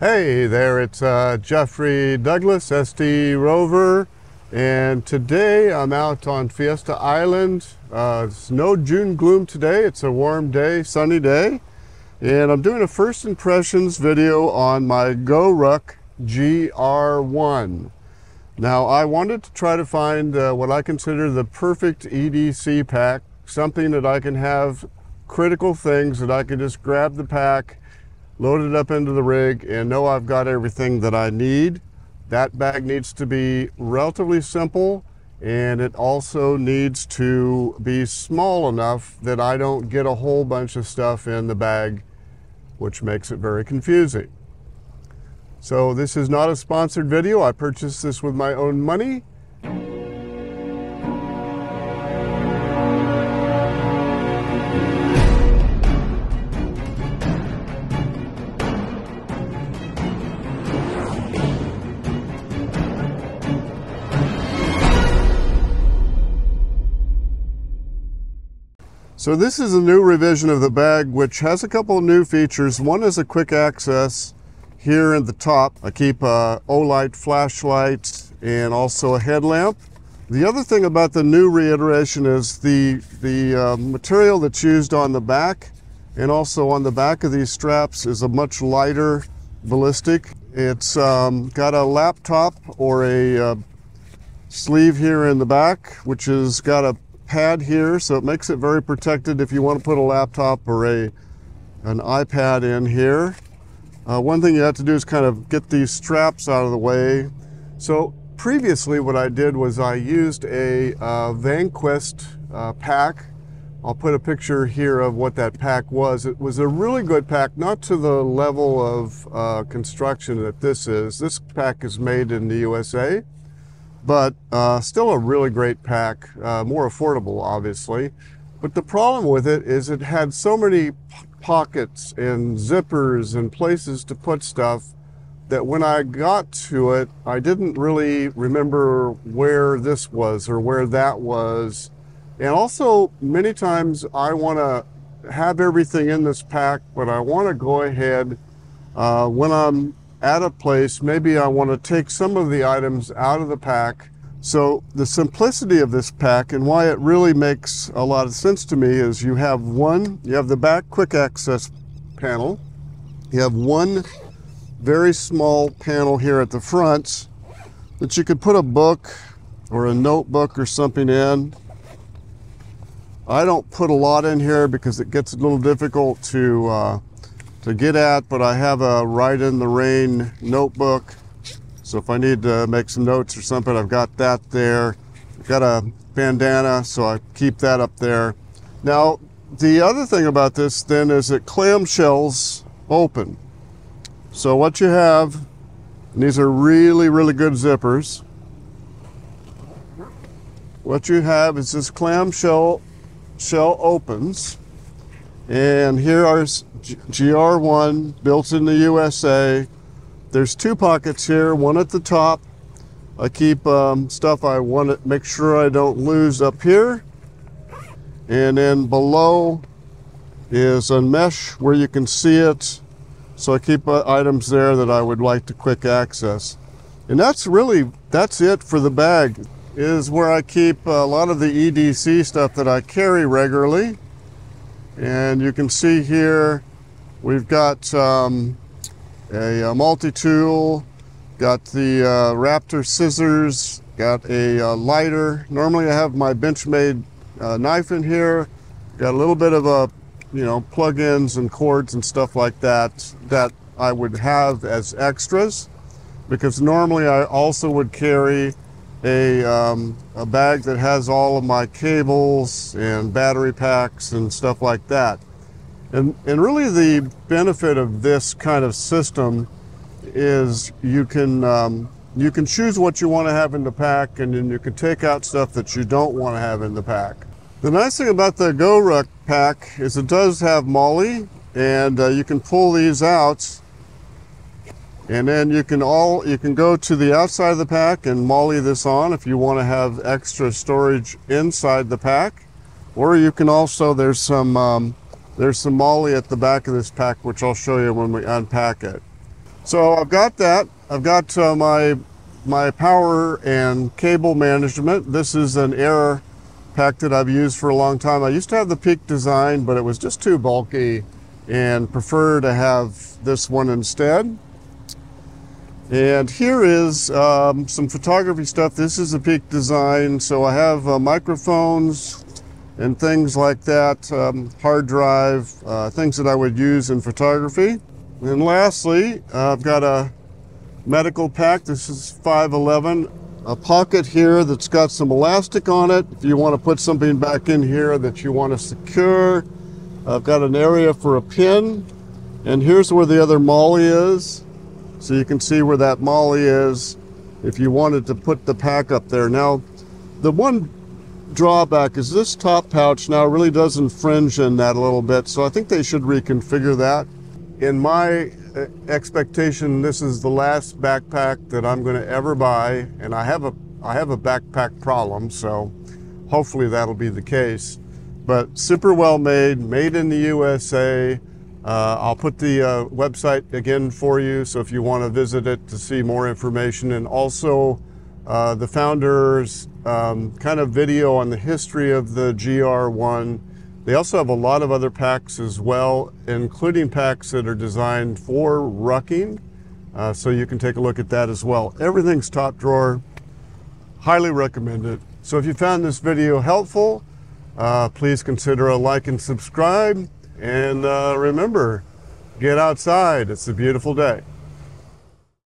Hey there, it's uh, Jeffrey Douglass, SD Rover, and today I'm out on Fiesta Island. Uh, it's no June gloom today, it's a warm day, sunny day, and I'm doing a first impressions video on my GoRuck GR1. Now I wanted to try to find uh, what I consider the perfect EDC pack, something that I can have critical things that I can just grab the pack load it up into the rig and know I've got everything that I need. That bag needs to be relatively simple and it also needs to be small enough that I don't get a whole bunch of stuff in the bag, which makes it very confusing. So this is not a sponsored video. I purchased this with my own money So this is a new revision of the bag which has a couple of new features. One is a quick access here in the top. I keep a Olight flashlight and also a headlamp. The other thing about the new reiteration is the, the uh, material that's used on the back and also on the back of these straps is a much lighter ballistic. It's um, got a laptop or a uh, sleeve here in the back, which has got a pad here, so it makes it very protected if you want to put a laptop or a an iPad in here. Uh, one thing you have to do is kind of get these straps out of the way. So previously what I did was I used a uh, Vanquest uh, pack. I'll put a picture here of what that pack was. It was a really good pack, not to the level of uh, construction that this is. This pack is made in the USA but uh, still a really great pack, uh, more affordable, obviously. But the problem with it is it had so many pockets and zippers and places to put stuff that when I got to it, I didn't really remember where this was or where that was. And also, many times I want to have everything in this pack, but I want to go ahead uh, when I'm at a place, maybe I want to take some of the items out of the pack. So the simplicity of this pack and why it really makes a lot of sense to me is you have one, you have the back quick access panel. You have one very small panel here at the front that you could put a book or a notebook or something in. I don't put a lot in here because it gets a little difficult to uh, to get at, but I have a Rite in the Rain notebook. So if I need to make some notes or something, I've got that there. I've got a bandana, so I keep that up there. Now, the other thing about this then is that clamshells open. So what you have, these are really, really good zippers. What you have is this clamshell shell opens. And here are GR1 built in the USA. There's two pockets here, one at the top. I keep um, stuff I want to make sure I don't lose up here. And then below is a mesh where you can see it. So I keep uh, items there that I would like to quick access. And that's really, that's it for the bag, is where I keep a lot of the EDC stuff that I carry regularly. And you can see here We've got um, a, a multi-tool, got the uh, Raptor scissors, got a uh, lighter. Normally I have my Benchmade uh, knife in here. Got a little bit of a, you know, plug-ins and cords and stuff like that that I would have as extras because normally I also would carry a, um, a bag that has all of my cables and battery packs and stuff like that. And, and really the benefit of this kind of system is you can, um, you can choose what you want to have in the pack and then you can take out stuff that you don't want to have in the pack. The nice thing about the GoRuck pack is it does have MOLLE and uh, you can pull these out and then you can all you can go to the outside of the pack and MOLLE this on if you want to have extra storage inside the pack or you can also there's some um, there's some MOLLE at the back of this pack, which I'll show you when we unpack it. So I've got that. I've got uh, my my power and cable management. This is an Air pack that I've used for a long time. I used to have the Peak design, but it was just too bulky and prefer to have this one instead. And here is um, some photography stuff. This is a Peak design, so I have uh, microphones and things like that, um, hard drive, uh, things that I would use in photography. And lastly, uh, I've got a medical pack. This is 511. A pocket here that's got some elastic on it. If you want to put something back in here that you want to secure. I've got an area for a pin. And here's where the other MOLLE is. So you can see where that MOLLE is if you wanted to put the pack up there. Now, the one drawback is this top pouch now really does infringe in that a little bit. So I think they should reconfigure that. In my uh, expectation, this is the last backpack that I'm going to ever buy. And I have a, I have a backpack problem, so hopefully that'll be the case. But super well made, made in the USA. Uh, I'll put the uh, website again for you, so if you want to visit it to see more information, and also uh, the founders um, kind of video on the history of the GR1. They also have a lot of other packs as well, including packs that are designed for rucking, uh, so you can take a look at that as well. Everything's top drawer, highly recommend it. So if you found this video helpful, uh, please consider a like and subscribe. And uh, remember, get outside. It's a beautiful day.